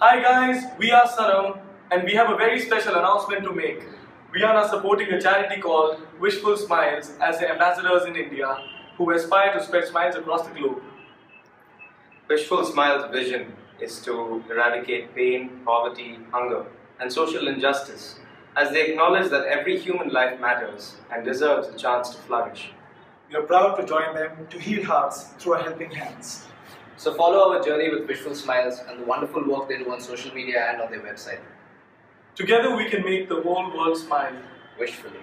Hi guys, we are Sanam and we have a very special announcement to make. We are now supporting a charity called Wishful Smiles as the ambassadors in India who aspire to spread smiles across the globe. Wishful Smiles' vision is to eradicate pain, poverty, hunger, and social injustice as they acknowledge that every human life matters and deserves a chance to flourish. We are proud to join them to heal hearts through our helping hands. So follow our journey with Wishful Smiles and the wonderful work they do on social media and on their website. Together we can make the whole world smile. Wishfully.